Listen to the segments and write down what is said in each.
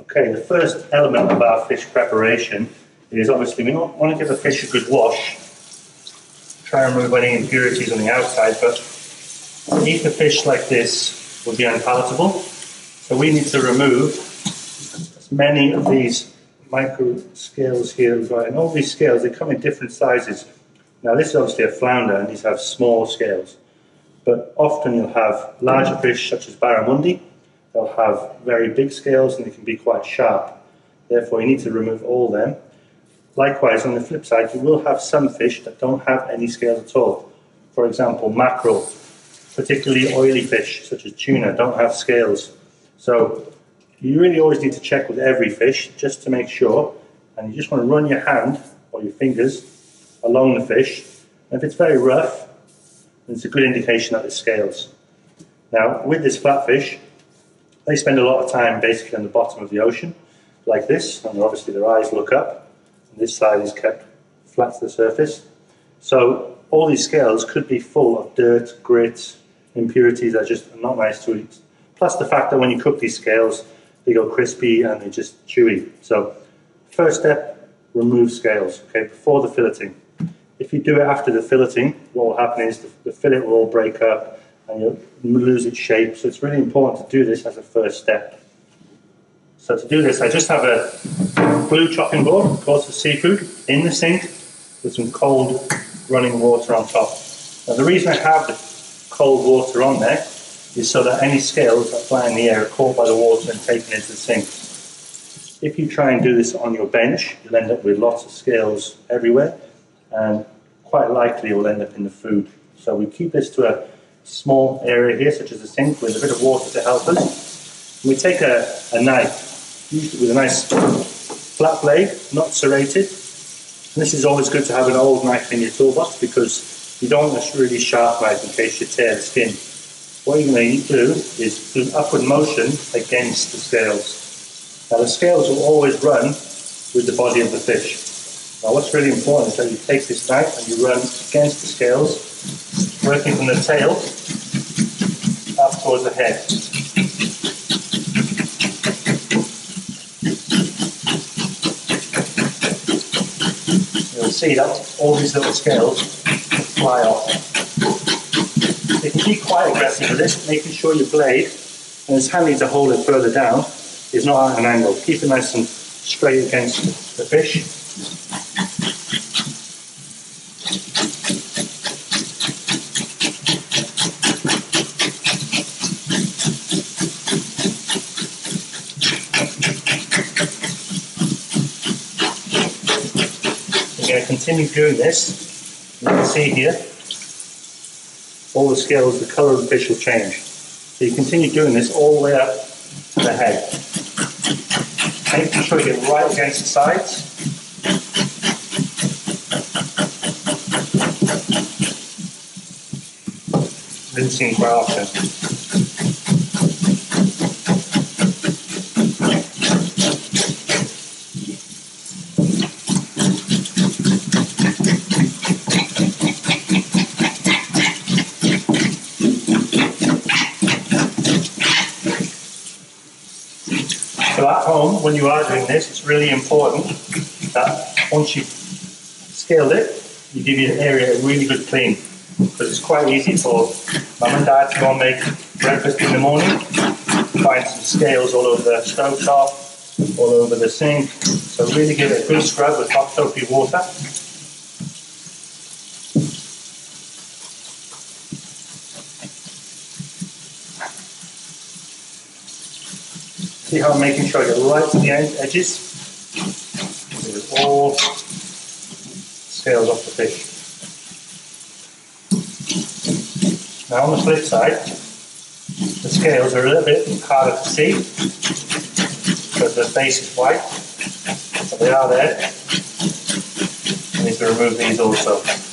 Okay, the first element of our fish preparation is obviously we want to give the fish a good wash. Try and remove any impurities on the outside, but eat the fish like this would be unpalatable. So we need to remove as many of these micro scales here we've got. And all these scales, they come in different sizes. Now this is obviously a flounder and these have small scales. But often you'll have larger fish such as barramundi. They'll have very big scales and they can be quite sharp. Therefore you need to remove all them. Likewise, on the flip side, you will have some fish that don't have any scales at all. For example, mackerel, particularly oily fish such as tuna, don't have scales. So you really always need to check with every fish just to make sure. And you just want to run your hand or your fingers along the fish. And if it's very rough, it's a good indication that it's scales. Now, with this flatfish, they spend a lot of time basically on the bottom of the ocean, like this, and obviously their eyes look up, and this side is kept flat to the surface. So all these scales could be full of dirt, grit, impurities that are just not nice to eat. Plus the fact that when you cook these scales, they go crispy and they're just chewy. So first step, remove scales, okay, before the filleting. If you do it after the filleting, what will happen is the, the fillet will all break up and you'll lose its shape. So it's really important to do this as a first step. So to do this, I just have a blue chopping board, of course, for seafood, in the sink with some cold running water on top. Now the reason I have the cold water on there is so that any scales that fly in the air are caught by the water and taken into the sink. If you try and do this on your bench, you'll end up with lots of scales everywhere and quite likely it will end up in the food. So we keep this to a small area here, such as a sink, with a bit of water to help us. We take a, a knife, usually with a nice flat blade, not serrated. And this is always good to have an old knife in your toolbox because you don't want a really sharp knife in case you tear the skin. What you're going to do is do an upward motion against the scales. Now the scales will always run with the body of the fish. Now what's really important is that you take this knife and you run against the scales, working from the tail up towards the head. You'll see that all these little scales fly off. You can be quite aggressive with this, making sure your blade, and it's handy to hold it further down, is not at an angle. Keep it nice and straight against the fish. Continue doing this, you can see here, all the scales, the colour of the fish will change. So you continue doing this all the way up to the head. Making sure you get right against the sides. Rinsing quite often. home, when you are doing this, it's really important that once you've scaled it, you give your area a really good clean. Because it's quite easy for mum and dad to go and make breakfast in the morning, find some scales all over the stove top, all over the sink. So really give it a good scrub with hot soapy water. See how I'm making sure I get right to the edges? All scales off the fish. Now on the flip side, the scales are a little bit harder to see because the face is white, but they are there. I need to remove these also.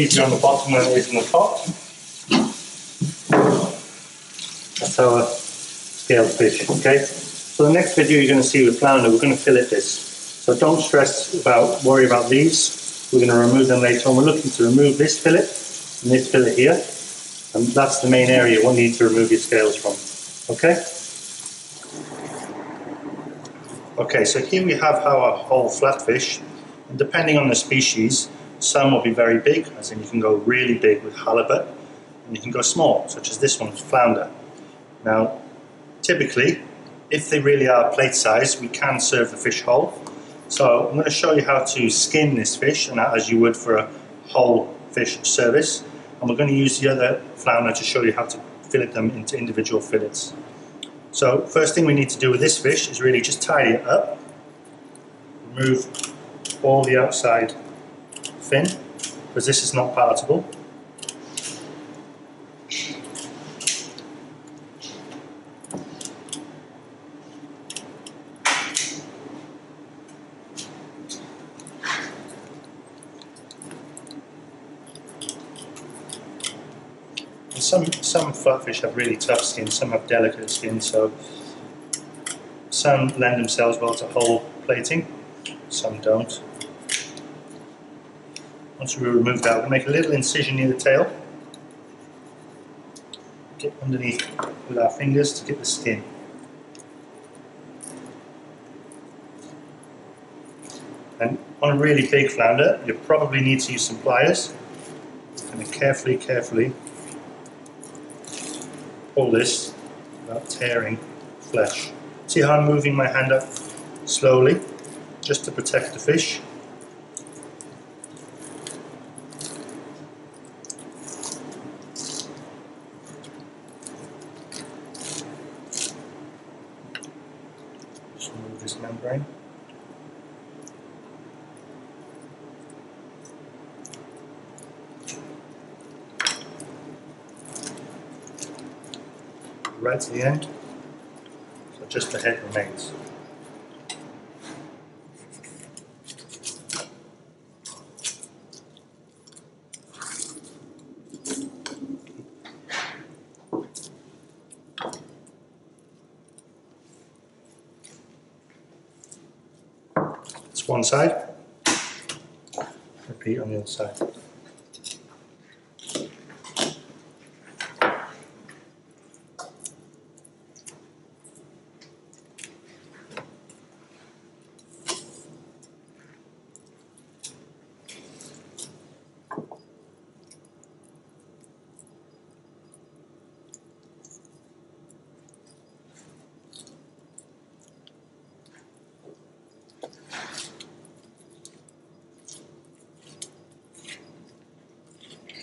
Easier on the bottom than it is on the top. That's our scaled fish, okay? So the next video you're going to see with flounder, we're going to fillet this. So don't stress about, worry about these. We're going to remove them later on. We're looking to remove this fillet and this fillet here. And that's the main area we'll need to remove your scales from, okay? Okay, so here we have our whole flatfish. Depending on the species, some will be very big, as in you can go really big with halibut, and you can go small, such as this one, flounder. Now, typically, if they really are plate size, we can serve the fish whole. So I'm going to show you how to skin this fish, and as you would for a whole fish service. And we're going to use the other flounder to show you how to fillet them into individual fillets. So first thing we need to do with this fish is really just tidy it up, remove all the outside fin, because this is not palatable. some some flatfish have really tough skin, some have delicate skin, so some lend themselves well to whole plating, some don't. Once we remove that, we'll make a little incision near the tail. Get underneath with our fingers to get the skin. And on a really big flounder, you probably need to use some pliers. And carefully, carefully pull this without tearing flesh. See how I'm moving my hand up slowly, just to protect the fish. Just this right to the end. So just the head remains. It's one side. Repeat on the other side.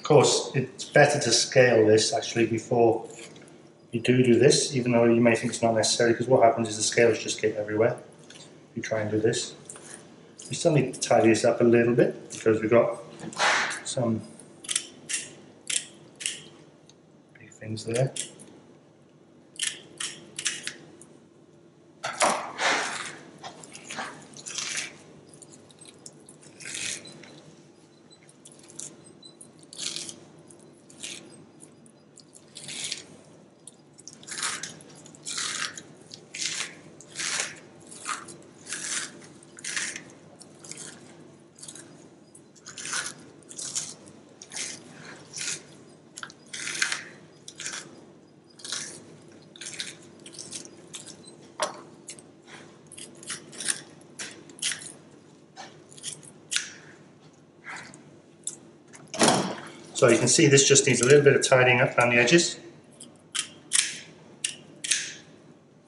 Course, it's better to scale this actually before you do do this, even though you may think it's not necessary, because what happens is the scales just get everywhere if you try and do this. We still need to tidy this up a little bit, because we've got some big things there. So you can see this just needs a little bit of tidying up around the edges.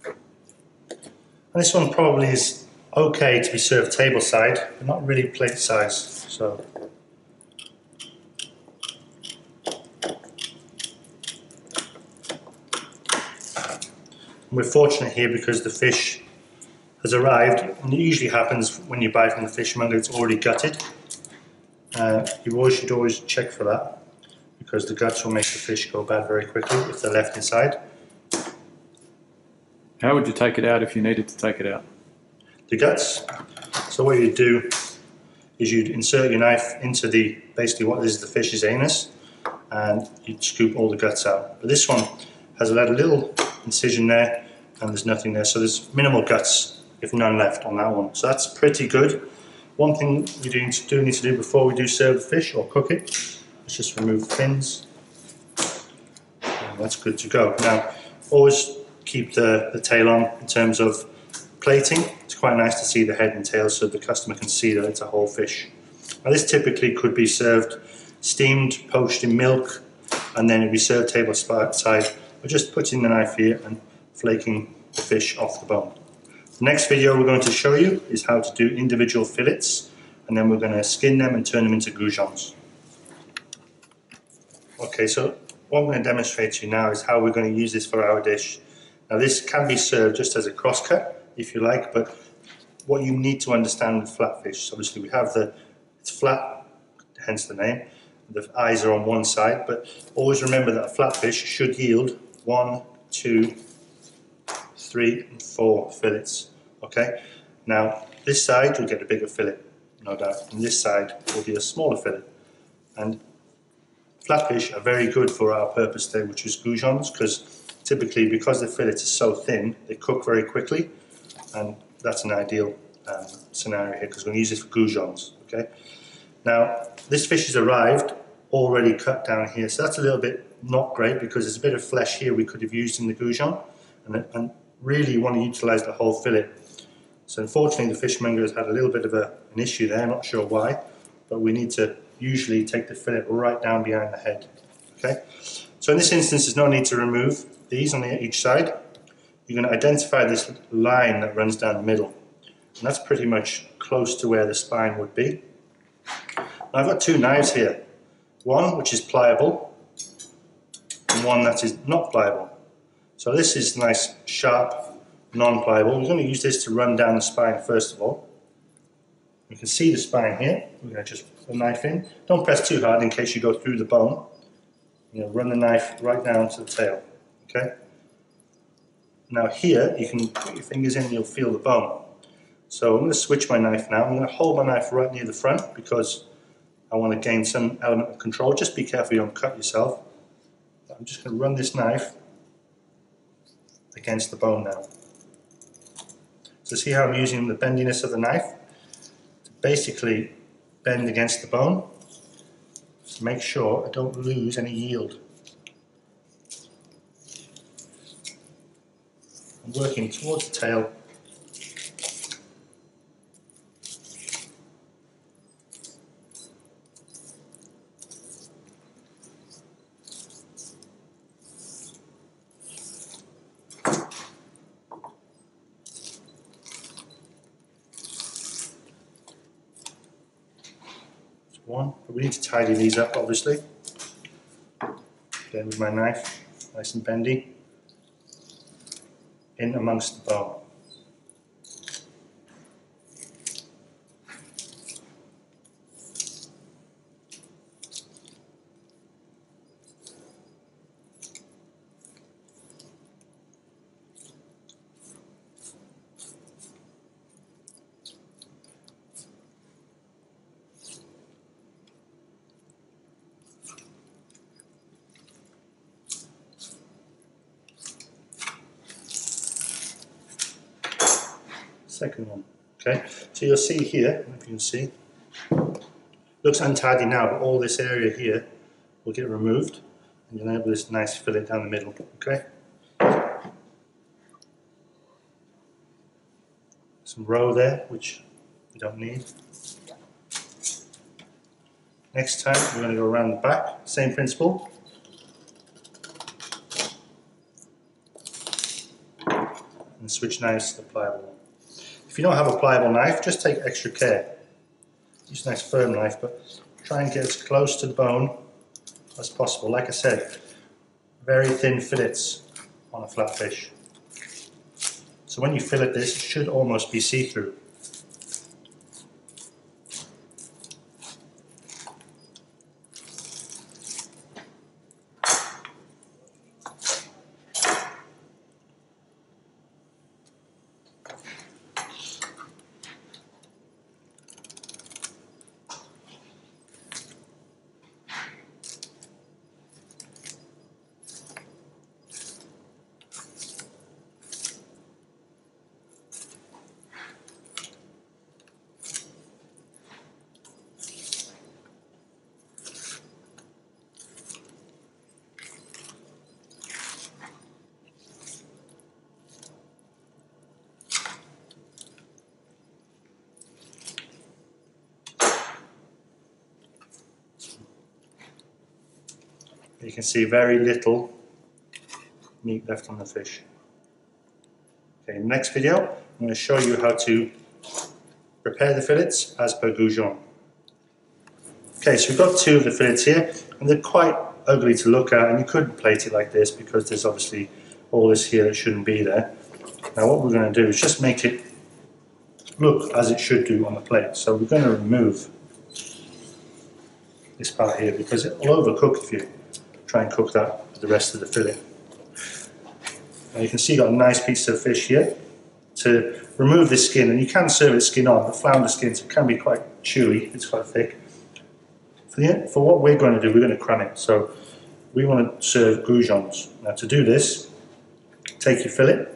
And this one probably is okay to be served table side, but not really plate size. So we're fortunate here because the fish has arrived, and it usually happens when you buy from the fishmonger, it's already gutted. Uh, you always should always check for that because the guts will make the fish go bad very quickly if they're left inside. How would you take it out if you needed to take it out? The guts, so what you'd do is you'd insert your knife into the basically what is the fish's anus and you'd scoop all the guts out. But this one has a little incision there and there's nothing there. So there's minimal guts, if none left on that one. So that's pretty good. One thing we do need to do, need to do before we do serve the fish or cook it, is just remove the fins. And that's good to go. Now, always keep the, the tail on in terms of plating. It's quite nice to see the head and tail so the customer can see that it's a whole fish. Now this typically could be served steamed, poached in milk, and then it'd be served table side, or just putting the knife here and flaking the fish off the bone. The next video we're going to show you is how to do individual fillets, and then we're going to skin them and turn them into goujons. Okay, so what I'm going to demonstrate to you now is how we're going to use this for our dish. Now this can be served just as a crosscut, if you like, but what you need to understand with flatfish, obviously we have the, it's flat, hence the name, the eyes are on one side, but always remember that a flatfish should yield one, two, three, and four fillets, okay? Now, this side you'll get a bigger fillet, no doubt, and this side will be a smaller fillet. And flatfish are very good for our purpose today, which is goujons, because typically, because the fillets are so thin, they cook very quickly, and that's an ideal um, scenario here because we're going to use this for goujons. Okay. Now this fish has arrived already cut down here, so that's a little bit not great because there's a bit of flesh here we could have used in the goujon, and, and really want to utilise the whole fillet. So unfortunately the fishmonger has had a little bit of a, an issue there, not sure why, but we need to usually take the fillet right down behind the head. Okay. So in this instance there's no need to remove these on the, each side you're going to identify this line that runs down the middle. And that's pretty much close to where the spine would be. Now I've got two knives here. One which is pliable and one that is not pliable. So this is nice, sharp, non-pliable. We're going to use this to run down the spine first of all. You can see the spine here. We're going to just the knife in. Don't press too hard in case you go through the bone. You know, run the knife right down to the tail. Okay. Now here, you can put your fingers in and you'll feel the bone. So I'm going to switch my knife now. I'm going to hold my knife right near the front because I want to gain some element of control. Just be careful you don't cut yourself. I'm just going to run this knife against the bone now. So see how I'm using the bendiness of the knife to basically bend against the bone to make sure I don't lose any yield. I'm working towards the tail. one. But we need to tidy these up obviously. Again with my knife, nice and bendy in amongst the bone. second one. Okay, so you'll see here, if you can see, looks untidy now, but all this area here will get removed and you'll have this nice fillet down the middle. Okay. Some roe there, which we don't need. Next time we're going to go around the back, same principle. And switch knives to the pliable. If you don't have a pliable knife, just take extra care. Use a nice firm knife, but try and get as close to the bone as possible. Like I said, very thin fillets on a flatfish. So when you fillet this, it should almost be see-through. You can see very little meat left on the fish. Okay, next video, I'm going to show you how to prepare the fillets as per Goujon. Okay, so we've got two of the fillets here, and they're quite ugly to look at, and you couldn't plate it like this because there's obviously all this here that shouldn't be there. Now what we're going to do is just make it look as it should do on the plate. So we're going to remove this part here because it will overcook if you try and cook that with the rest of the fillet. Now you can see you've got a nice piece of fish here. To remove the skin, and you can serve it skin on, the flounder skin so it can be quite chewy, it's quite thick. For, the, for what we're going to do, we're going to crumb it. So we want to serve goujons. Now to do this, take your fillet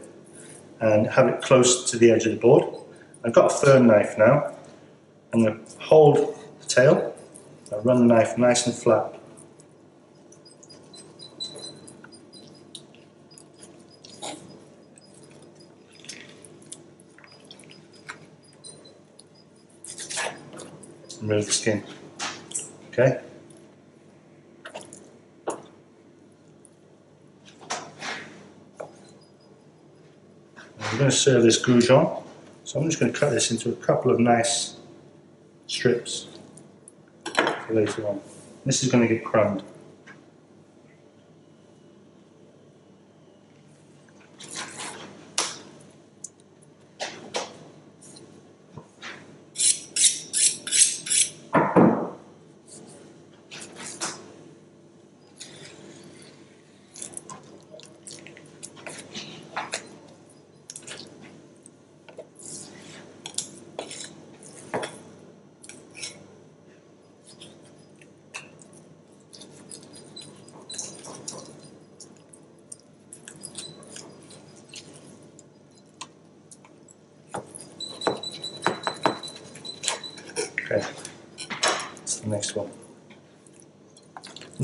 and have it close to the edge of the board. I've got a firm knife now. I'm going to hold the tail, I run the knife nice and flat remove the skin. Okay? I'm going to serve this goujon, so I'm just going to cut this into a couple of nice strips for later on. This is going to get crumbed.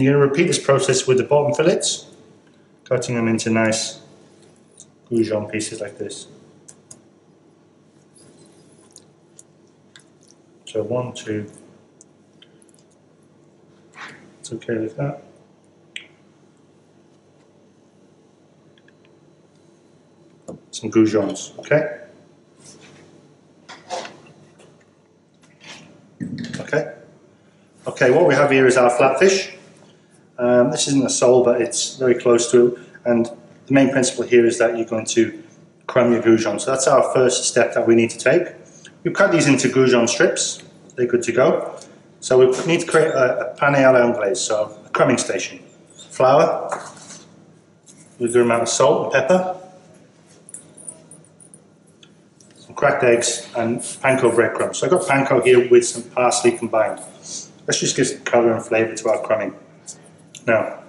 You're going to repeat this process with the bottom fillets, cutting them into nice goujon pieces like this. So one, two. It's okay with that. Some goujons, okay? Okay. Okay, what we have here is our flatfish. Um, this isn't a but it's very close to it. And the main principle here is that you're going to crumb your goujon. So that's our first step that we need to take. We've cut these into goujon strips. They're good to go. So we need to create a, a pane à l'anglaise, so a crumbing station. Flour, with a good amount of salt and pepper, some cracked eggs, and panko breadcrumbs. So I've got panko here with some parsley combined. Let's just give some colour and flavour to our crumbing. Now,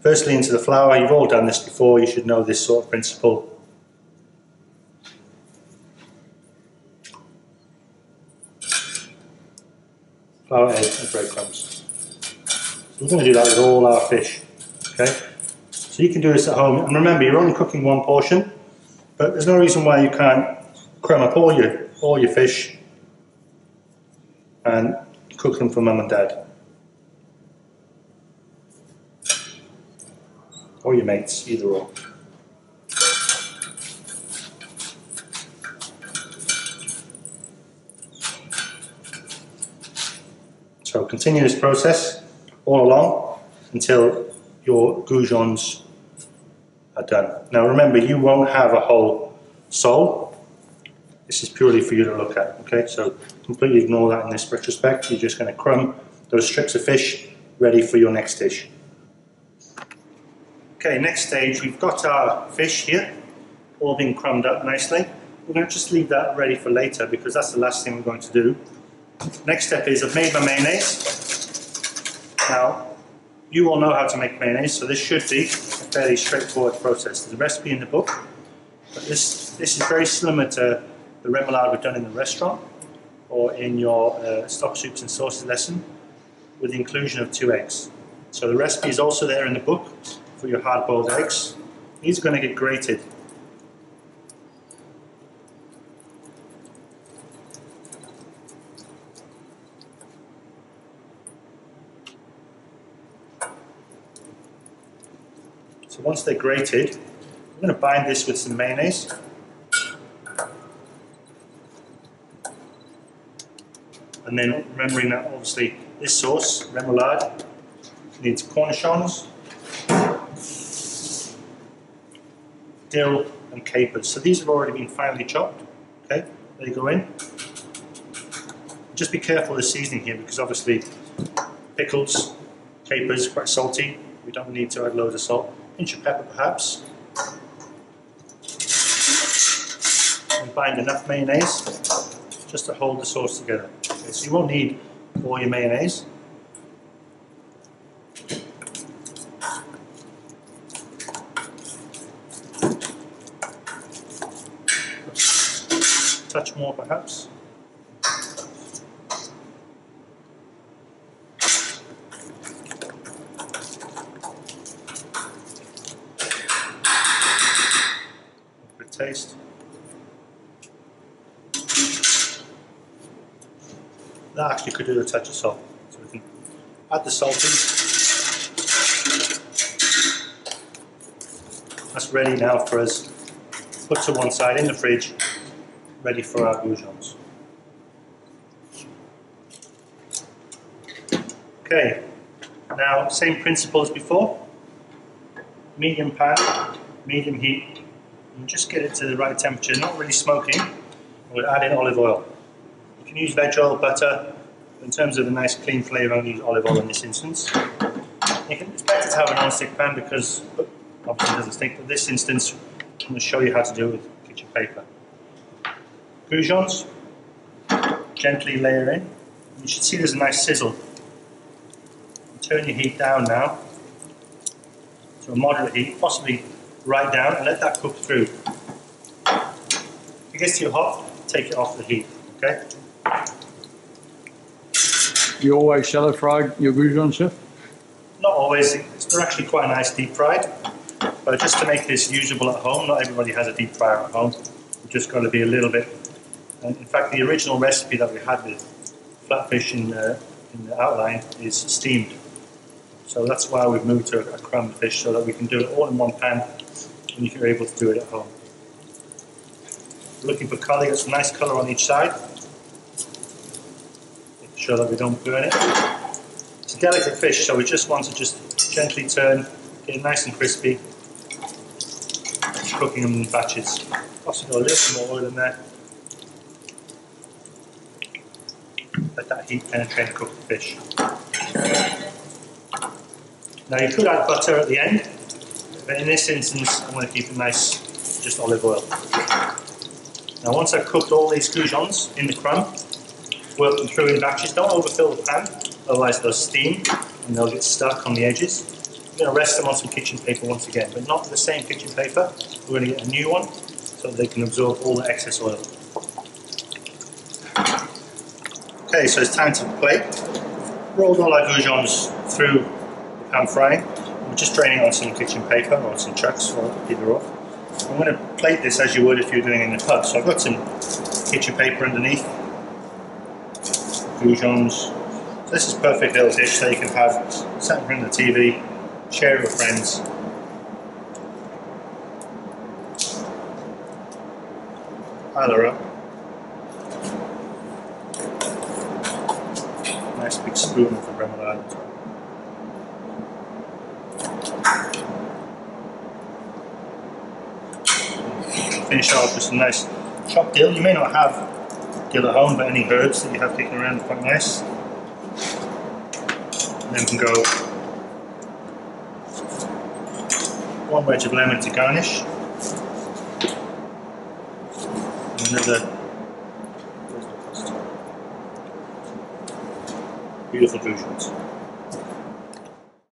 firstly into the flour, you've all done this before, you should know this sort of principle. Flour, egg and breadcrumbs. So we're going to do that with all our fish, okay? So you can do this at home, and remember you're only cooking one portion, but there's no reason why you can't crumb up all your, all your fish and cook them for mum and dad. Or your mates, either or. So continue this process all along until your goujons are done. Now remember, you won't have a whole sole. This is purely for you to look at, okay? So completely ignore that in this retrospect. You're just gonna crumb those strips of fish ready for your next dish. Okay, next stage, we've got our fish here, all been crumbed up nicely. We're going to just leave that ready for later because that's the last thing we're going to do. Next step is I've made my mayonnaise. Now, you all know how to make mayonnaise, so this should be a fairly straightforward process. There's a recipe in the book, but this, this is very similar to the remoulade we've done in the restaurant or in your uh, stock soups and sauces lesson with the inclusion of two eggs. So the recipe is also there in the book for your hard-boiled eggs. These are going to get grated. So once they're grated, I'm going to bind this with some mayonnaise. And then remembering that obviously this sauce, remoulade, needs cornichons, dill and capers. So these have already been finely chopped. Okay, they go in. Just be careful of the seasoning here because obviously pickles, capers, quite salty. We don't need to add loads of salt. Pinch of pepper perhaps. And bind enough mayonnaise just to hold the sauce together. Okay, so you won't need all your mayonnaise. Perhaps. Good taste. That actually could do a touch of salt. So we can add the salt in. That's ready now for us. Put to one side in the fridge, ready for our goujons. Okay, now same principle as before. Medium pan, medium heat, and just get it to the right temperature, not really smoking. We'll add in olive oil. You can use veg oil, butter. In terms of a nice clean flavour, I'll use olive oil in this instance. Can, it's better to have a non-stick pan because obviously it doesn't stick, but this instance I'm going to show you how to do it with kitchen paper. Goujons, gently layer in. You should see there's a nice sizzle. Turn your heat down now to a moderate heat, possibly right down, and let that cook through. If it gets too hot, take it off the heat, okay? You always shallow fry your goujons, chef? Not always, they're actually quite nice deep fried, but just to make this usable at home, not everybody has a deep fryer at home. We've just got to be a little bit. And in fact, the original recipe that we had with flatfish in the, in the outline is steamed. So that's why we've moved to a crumbed fish so that we can do it all in one pan and if you're able to do it at home. Looking for colour, get some nice colour on each side. Make sure that we don't burn it. It's a delicate fish, so we just want to just gently turn, get it nice and crispy. Cooking them in batches. Possibly a little more oil in there. Let that heat penetrate and cook the fish. Now you could add butter at the end, but in this instance I'm going to keep it nice, just olive oil. Now once I've cooked all these goujons in the crumb, work them through in batches. Don't overfill the pan, otherwise they'll steam and they'll get stuck on the edges. I'm going to rest them on some kitchen paper once again, but not the same kitchen paper. We're going to get a new one so they can absorb all the excess oil. Okay, so it's time to plate. Rolled all our goujons through the pan frying. We're just draining on some kitchen paper or some chucks or either or. I'm going to plate this as you would if you're doing it in the pub. So I've got some kitchen paper underneath, goujons. This is perfect little dish that you can have sat in front of the TV, share it with friends. Either up. Nice big spoon the remoulade. Finish off with some nice chopped dill. You may not have dill at home, but any herbs that you have kicking around are quite nice. And then we can go one wedge of lemon to garnish. Another beautiful goujons.